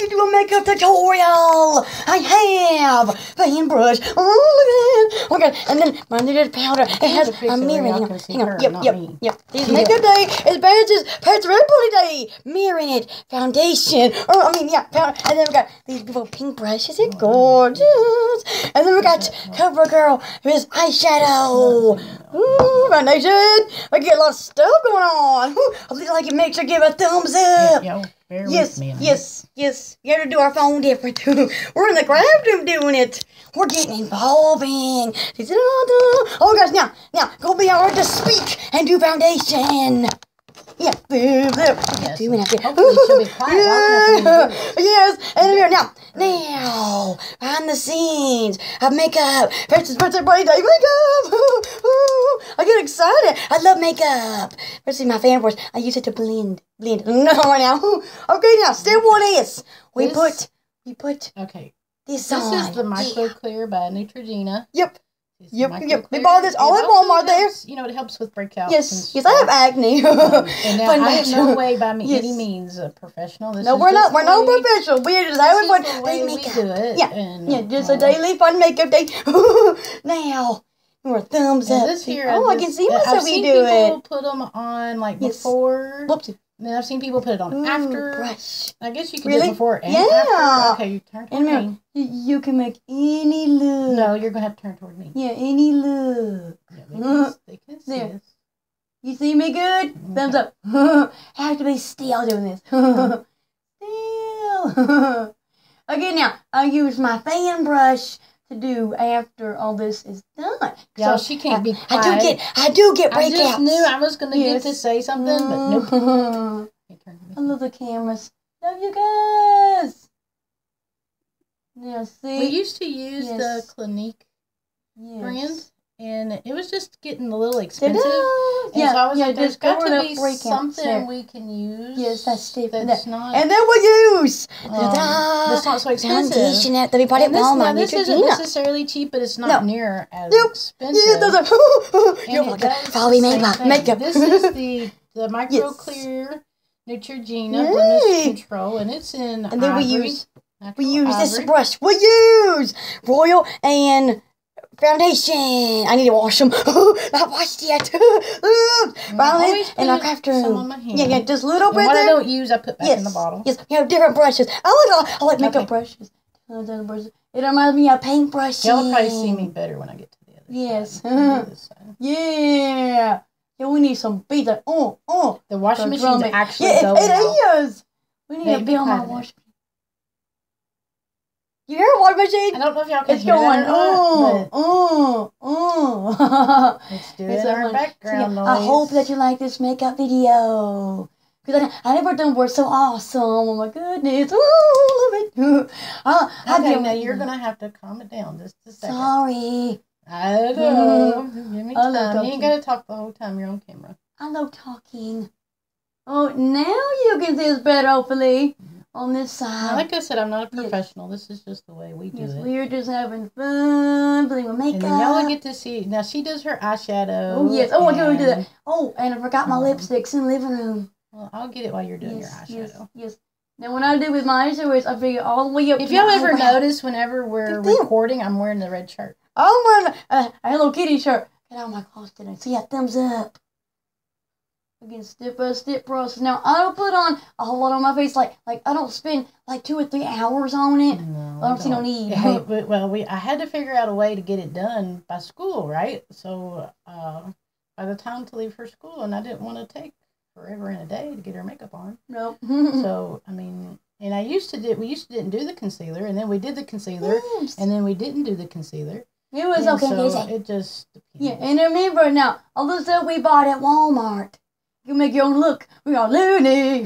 to do a makeup tutorial. I have fan brush. Oh, look at that. Oh my god. And then my knitted powder. It has a mirror. Hang on. Hang on. Yep, yep, me. yep. This Yeah. makeup day is Barrett's Parents Red Day. Mirror in it. Foundation. Or, I mean, yeah. Powder. And then we got these beautiful pink brushes. They're gorgeous. And then we got CoverGirl with eyeshadow. Ooh, foundation. I get a lot of stuff going on. Ooh, I like it makes her give a thumbs up. Yo, bear Yes, with me. a yes, yes. You have to do our phone different. We're in the craft room doing it. We're getting involving. Oh gosh, now, now, go be our to speak and do foundation. Yeah. Yes. Doing it. Hopefully she'll quiet long enough for you to do Yes, and here now, now, behind the scenes of makeup, Princess Birthday makeup. I excited. I love makeup. Is my fan voice. I use it to blend, blend. No, right now. Okay, now step one is we This- put, we put Okay. this, This on. is the Micro Yeah. Clear by Neutrogena. Yep. It's Yep, yep. We bought this all at Walmart there. You know, it helps with breakouts. Yes, yes, I have acne. Um, and now I am no way by me, any means a professional. This No, we're not. We're no professional. We're just having fun. Day makeup. Yeah, and, Yeah, just a uh, daily fun makeup day. now, more thumbs And up. this here, oh, I can see I've myself you seen do people it. put them on like Yes. before. Whoopsie. And then I've seen people put it on Ooh, after. brush. I guess you can do it before and Yeah. after. Okay, you turn And toward remember, me. you, can make any look. No, you're gonna have to turn toward me. Yeah, any look. Yeah, they, can, they can see There. us. You see me good? Okay. Thumbs up. have to be still doing this. still. okay, now I'll use my fan brush to do after all this is done. Y'all, So, she can't be I do get, I do get I breakouts. just knew I was gonna Yes. get to say something, but nope. Can't turn to me. I love the cameras. Love you guys. Now see. We used to use Yes. the Clinique yes. brand, and it was just getting a little expensive. Yeah, so I was yeah, like, there's got to be something there. we can use. Yes, that's different. That's not. And then we use um, that's not so expensive. foundation at that we bought at this, now, this isn't necessarily cheap, but it's not No. near as Nope. expensive. Yeah, those are. And You're does Follow the me, makeup. This is the the micro Yes. clear Neutrogena Yay. blemish control, and it's in and then we use we use this brush. We use Royal and foundation. I need to wash them. Not washed yet. And I Finally, always in our put craft room. on my hand. Yeah, yeah, just a little And bit what I don't use, I put back yes, in the bottle. yes, You have different brushes. I like I like makeup Okay. brushes. Tons of brushes. It reminds me of paintbrushes. Y'all probably see me better when I get to the other Yes. side. I'll do this side. Yeah. Yeah, we need some beats. Like, oh, uh, oh. Uh. The washing The machine's actually Yeah, it, it is. We need to be build my a washing You hear a water machine? I don't know if y'all can It's hear going, that oh, oh, oh. it's doing It's our going- background noise. I hope that you like this makeup video. Because I, I never done before. So awesome. Oh my goodness. Oh, love it. Uh, I Okay, now you're gonna have to calm it down just a second. Sorry. I know. Give me I time. You ain't talking. gotta talk the whole time you're on camera. I love talking. Oh, now you can see us better, hopefully, on this side. like I said, I'm not a Yes. professional. This is just the way we do Yes, it. we're just having fun playing with makeup. And then y'all get to see. Now she does her eyeshadow. Oh, yes. Oh, I can do that. Oh, and I forgot my Um, lipsticks in the living room. Well, I'll get it while you're doing yes, your eyeshadow. yes. yes. Now, when I do with my eyeshadow, is I figure all the way up. If y'all ever notice, whenever we're recording, I'm wearing the red shirt. I'm wearing a, a Hello Kitty shirt. Get out of my closet today. So, yeah, thumbs up. Again, step by step process. Now, I don't put on a whole lot on my face. Like, like I don't spend like two or three hours on it. No, I don't see no need. Hey, but, well, we I had to figure out a way to get it done by school, right? So uh, by the time to leave for school, and I didn't want to take forever and a day to get her makeup on. Nope. so I mean, and I used to do. We used to didn't do the concealer, and then we did the concealer, Yes. and then we didn't do the concealer. It was And okay. so it just Yeah, depends. and remember now, all the stuff we bought at Walmart. You make your own look. We are loony. in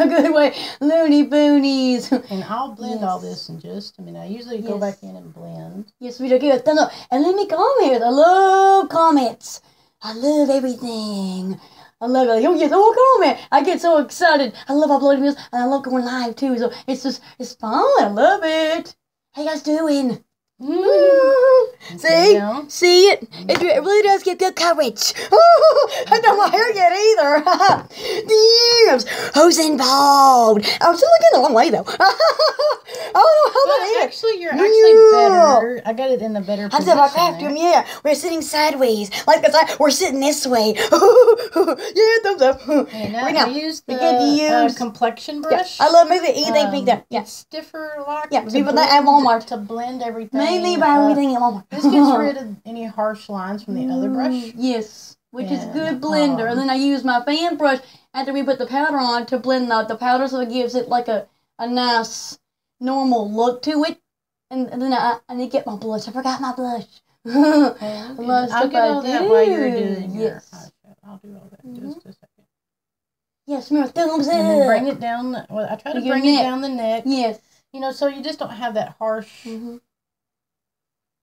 a good way. Loony boonies. And I'll blend all this in just. I mean, I usually go back in and blend. yes, we do give a thumbs up. And let me comment. I love comments. I love everything. I love it. Oh, yes. Oh, comment. I get so excited. I love uploading videos and I love going live too. So it's just, it's fun. I love it. How you guys doing? Mm. See? down. See it? It, really does give good coverage. I don't my hair yet either. Damn. Who's involved? I'm still looking the wrong way though. I don't know how But that is. actually, you're actually Yeah. better. I got it in the better I position. said my craft there. yeah. We're sitting sideways. Like the side, we're sitting this way. yeah, thumbs up. Okay, now Right now, I use the to uh, use- complexion Yeah, brush. I love maybe anything pink Um, there. Yeah. It's stiffer like Yeah, people that at Walmart. to blend everything. Mainly buy uh, everything at Walmart. This gets rid of any harsh lines from the other brush. Mm, Yes, which is good blender. um, and then I use my fan brush after we put the powder on to blend the, the powder so it gives it like a, a nice normal look to it. And, and then I, I need to get my blush. I forgot my blush. I'll get I all that while you're do, doing your eyeshadow. I'll do all that Mhm. just a second. yes, mirror thumbs And then bring it down. The, well, I try to To bring it down the neck. Yes. You know, so you just don't have that harsh. hmm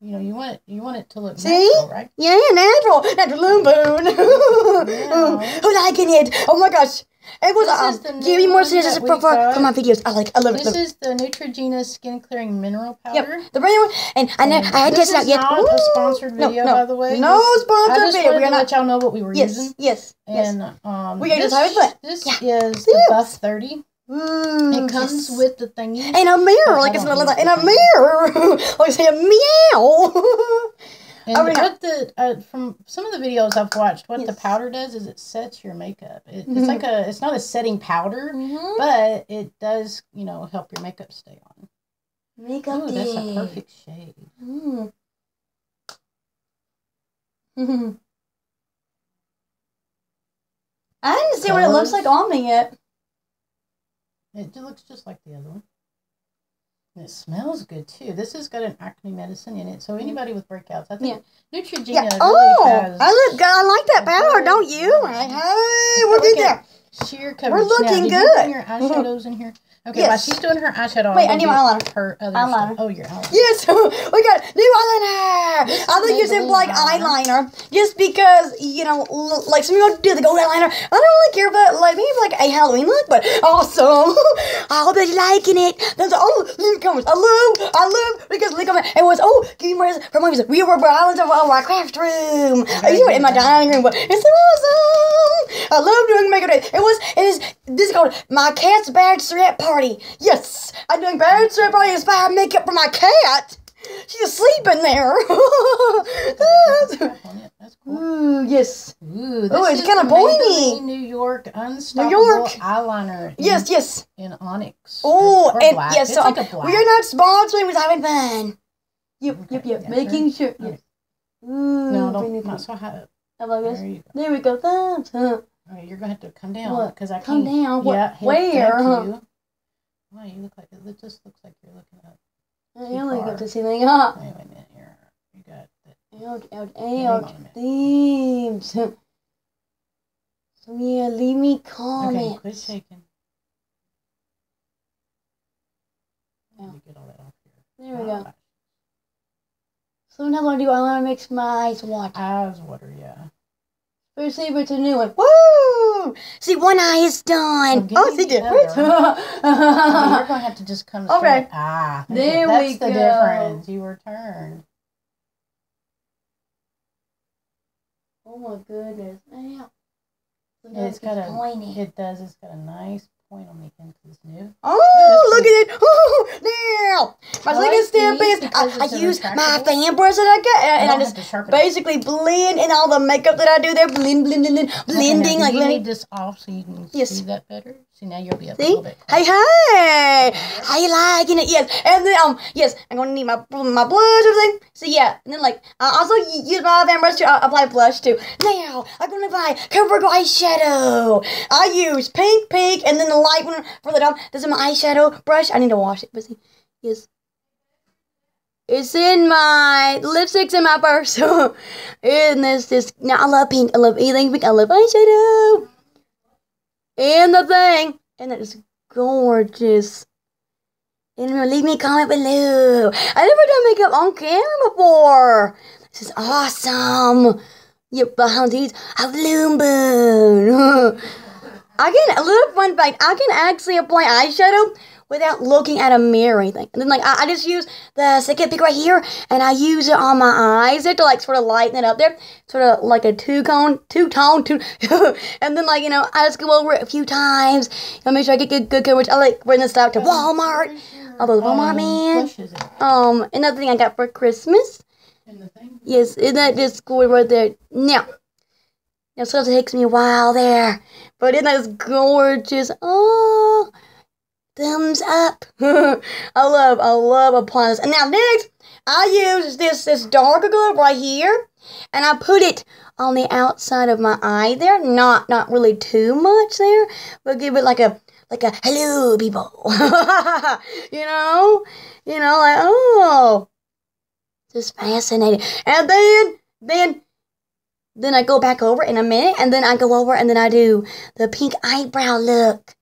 You know, you want it. You want it to look See? natural, right? Yeah, natural. Natural loom boon. Yeah. Who liking it? Oh my gosh. It was This um, give me more one scissors that we for, for, got. for my videos. I like I love it. This is the Neutrogena skin clearing mineral Powder. Yep, the brand one. And I know I had this tested out yet. not a sponsored video, no. by the way. No This- sponsored video. We are going to let y'all know what we were Yes, using. yes, yes. And um, We got this, just have it this Yeah. is the Yes. Buff 30. Ooh, It comes yes. with the thingy. and a mirror, like it's don't not like use that. And a mirror, like say a meow. And I mean, what the uh, from some of the videos I've watched, what the powder does is it sets your makeup. It, Mhm. it's like a, it's not a setting powder, Mhm. but it does, you know, help your makeup stay on. Makeup Ooh, that's a perfect shade. Mm. I didn't see what it looks like on me yet. It looks just like the other one. It smells good too. This has got an acne medicine in it, so mm. anybody with breakouts, I think Neutrogena Yeah. really Oh, has I look. I like that powder, don't you? Hey, we're good there. sheer coverage. looking now, did You good. bring your mm-hmm. eyeshadows in here. Okay, while she's doing her eyeshadow, Wait, I'll need my eyeliner. Her other Eyeliner. stuff. Oh, your eyeliner. Yes, we got new eyeliner. This is I think using black eyeliner. eyeliner just because you know, like some people do the gold eyeliner. I don't really care about like maybe like a Halloween look, but awesome. I hope you're liking it. There's oh, leave comments. I love, I love because leave comment. It was oh, give me more from my music. We were islands of our craft room. I used it in my dining room, but it's so awesome. I love doing makeup day. It was it is this is called my cat's bad syrup party. Yes, I'm doing bad syrup party inspired makeup for my cat. She's asleep in there. That's on it. That's cool. Ooh, yes. Ooh, this Oh, it's is the pointy. Maybelline New York Unstoppable York. eyeliner. In, Yes, yes. in onyx. Oh, and black. yes, it's so like we are not sponsoring, we're having fun. Yep, yep, Okay, yep. yeah, Making sure. Yes. Ooh, No, don't not so high up. About this? There you go. There we go. Thumbs. Huh. Okay, you're gonna have to come down because I Come can't. down. What? Yeah, Where? Huh? You. Wow, you look like it. It just looks like you're looking up. I only far. got to see thing. Huh? Wait, wait a minute. Here, you got that. Out, out, out. on a minute. Themes. So yeah, leave me Okay, comments. quit shaking. Yeah. Let me get all that off here. There we go. Ah, Sometimes when I do eyeliner, it makes my eyes water. Eyes water, yeah. First see if it's a new one. Woo! See, one eye is done. give oh, see, the different. Okay, you're gonna have to just come straight. Okay. Ah, thank There you. That's we the go. difference. You were turned. oh my goodness. Ow. It's got a- pointy. It does. It's got a nice point on end of this new. Oh, look at it! Oh, now my I second like step is because I, it's I use my fan brush that I got, and, and I don't just sharpen it. basically blend in all the makeup that I do there, blend, blend, blend, blend, Okay, now, blending do like you blending. need this off so you can Yes. see that better. See now you'll be up a See? little bit. Hey, hey! How you liking it? Yes, and then um, yes, I'm gonna need my my blush, everything. So yeah, and then like I also use my fan brush to uh, apply blush too. Now I'm gonna apply CoverGirl eyeshadow. I use pink, pink, and then the light one for the top. This is my eyeshadow brush. I need to wash it, but see, yes. It's in my lipstick's in my purse. and this this now I love pink. I love anything pink. I love eyeshadow. And the thing. And it is gorgeous. And remember, leave me a comment below. I never done makeup on camera before. This is awesome. Yep, behind these, I bloom boon. I can, a little fun fact, I can actually apply eyeshadow without looking at a mirror or anything. And then like I, I just use the second pick right here and I use it on my eyes there to like sort of lighten it up there. Sort of like a two cone, two tone, two and then like, you know, I just go over it a few times. and make sure I get good good coverage. I like bring this out to Walmart. Oh, those Walmart Um, man. Bush is it? Um, another thing I got for Christmas. The? Yes, isn't that just going right there? Now, now sometimes it takes me a while there, but isn't that gorgeous? Oh, thumbs up! I love, I love this. And now next, I use this this darker glove right here, and I put it on the outside of my eye there. Not not really too much there, but give it like a like a hello people. you know, you know, like oh just fascinating. And then, then, then I go back over in a minute, and then I go over and then I do the pink eyebrow look.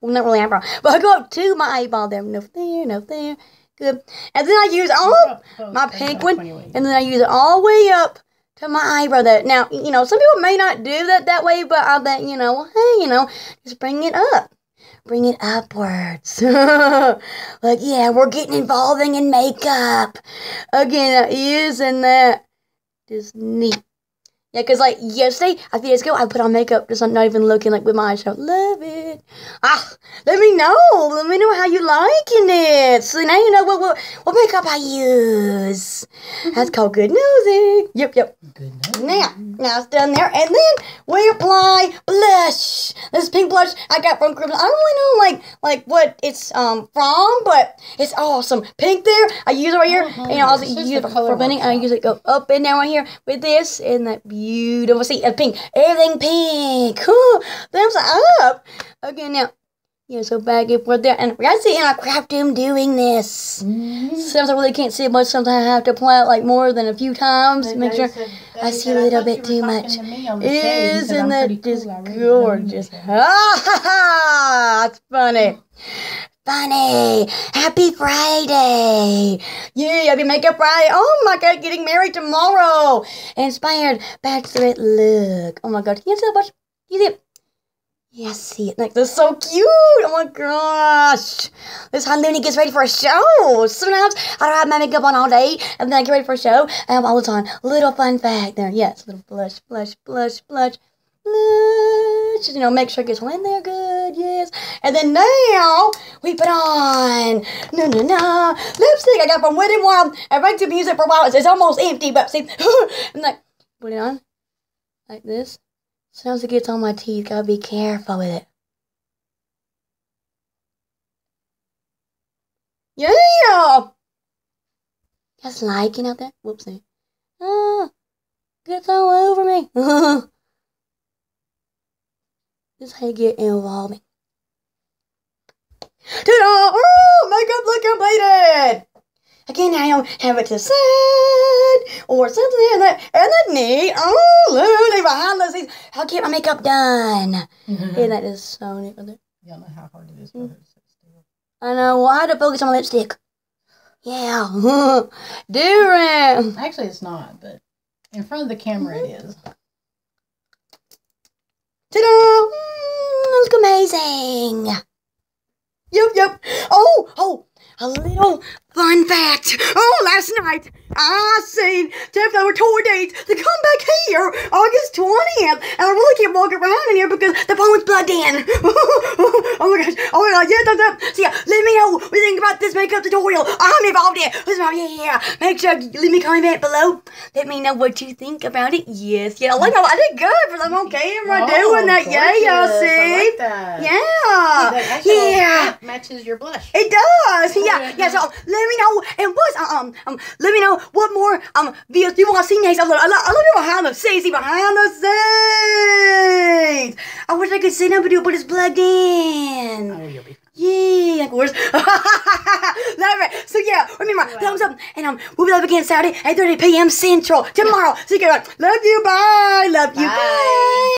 Well, not really eyebrow, but I go up to my eyeball there. No there, no there. Good. And then I use all, Oh, oh my that's pink one, and then I use it all the way up to my eyebrow there. Now, you know, some people may not do that that way, but I bet, you know, well, hey, you know, just bring it up. Bring it upwards. like, yeah, we're getting involving in makeup. Again, that is and that is neat. Yeah, because, like, yesterday, a few days ago, I put on makeup just not even looking, like, with my eyes shut. Love it. Ah, let me know. Let me know how you liking it. So now you know what, what, what makeup I use. That's called good music. Yep, yep. Good enough. Now, now it's done there, and then we apply blush. This pink blush I got from Christmas. I don't really know like like what it's um from, but it's awesome. Pink there, I use it right here. Uh-huh. And I also It's use it for blending. I use it go up and down right here with this, and that beautiful. You don't see, a pink, everything pink. Cool. Thumbs up. Okay, now. Yeah, so back and forth there, and we gotta see in our craft room doing this. Mhm. Sometimes I really can't see it much. Sometimes I have to apply it like more than a few times to make sure. Said- I see said, a little bit too much. to me on the shade." He said, Isn't that pretty just gorgeous? said." Ha ha ha! It's funny. Funny. Happy Friday. Yeah, happy Makeup Friday. Oh my god, getting married tomorrow. Inspired bachelorette look. Oh my god, can you see the bush? You see it? I see it. Like, this is so cute. Oh my gosh. This Looney gets ready for a show. Sometimes I don't have my makeup on all day, and then I get ready for a show, and I'm all the time. Little fun fact there. Yes, little blush, blush, blush, blush, blush. You know, make sure it gets in there good. Yes. And then now we put on no no no lipstick I got from Wet n Wild. I went to music for a while. It's, it's almost empty, but see, I'm like put it on like this. Sometimes it gets on my teeth. Gotta be careful with it. Yeah. Just liking out there. Whoopsie. Ah, gets all over me. this is how you get involved. Ta-da! Oh, makeup look completed. Again, I don't have it to side or something and that and that neat. Oh, look, behind the scenes. How get my makeup done? Mm-hmm. And that is so neat. right there. You don't know how hard it is for mm. her to sit still. I know. Well, I had to focus on my lipstick. Yeah. Do it. Actually, it's not, but in front of the camera it mm-hmm. is. Ta-da! Mm, look amazing. Yep, yep. Oh, oh, a little fun fact. Oh, last night I seen Jeff Lower tour dates to come back here August 20th. And I really can't walk around in here because the phone's plugged in. oh my gosh. Oh my god. Yeah, thumbs up. So yeah, let me know what you think about this makeup tutorial. I'm involved in it. Listen, yeah, yeah. Make sure you leave me a comment below. Let me know what you think about it. Yes, yeah. Know. I did good for them on camera oh, doing that. Yeah, y'all gorgeous. I see? like that. Yeah. That matches your blush. It does. Oh, Yeah. yeah. So let me know and what um um let me know what more um videos you want to see next. I love I love, I love you behind the scenes. See behind the scenes. I wish I could and do it, but it's plugged in. Oh, you'll be Yeah, of course. Love it. So yeah, remember, thumbs up, and um, we'll be live again Saturday, 8:30 p.m. Central tomorrow. So you guys, love you, bye, love you, Bye. bye.